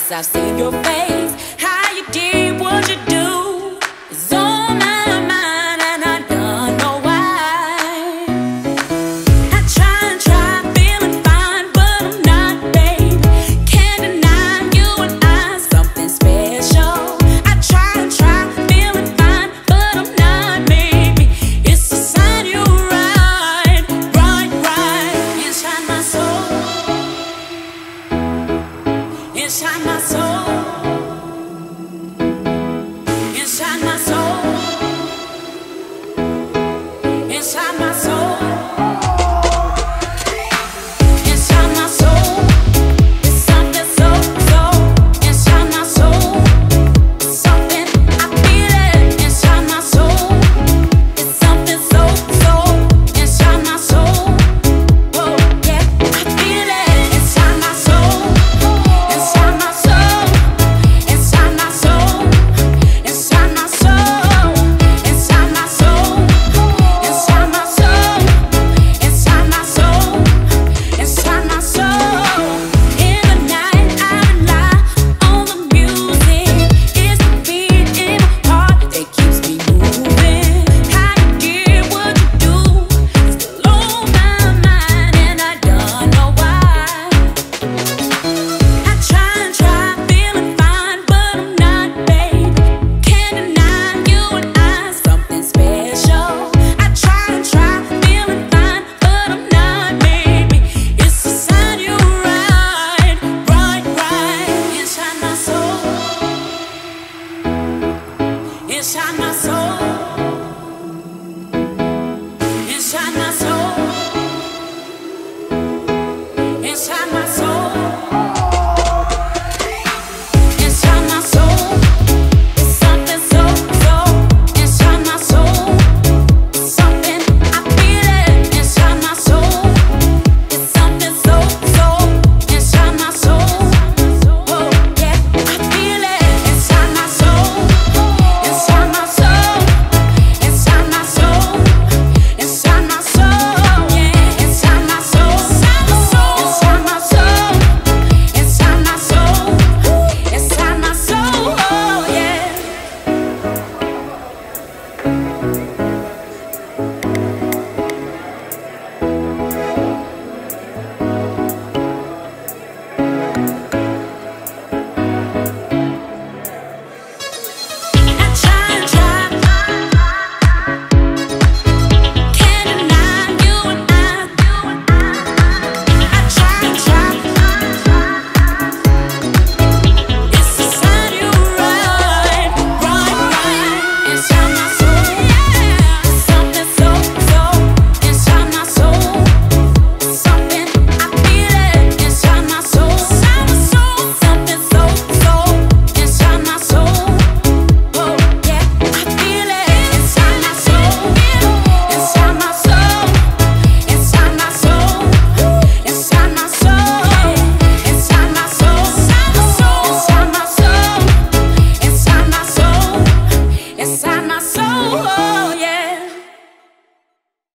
since I've seen your face. How you did what you did. Yes, I. shine.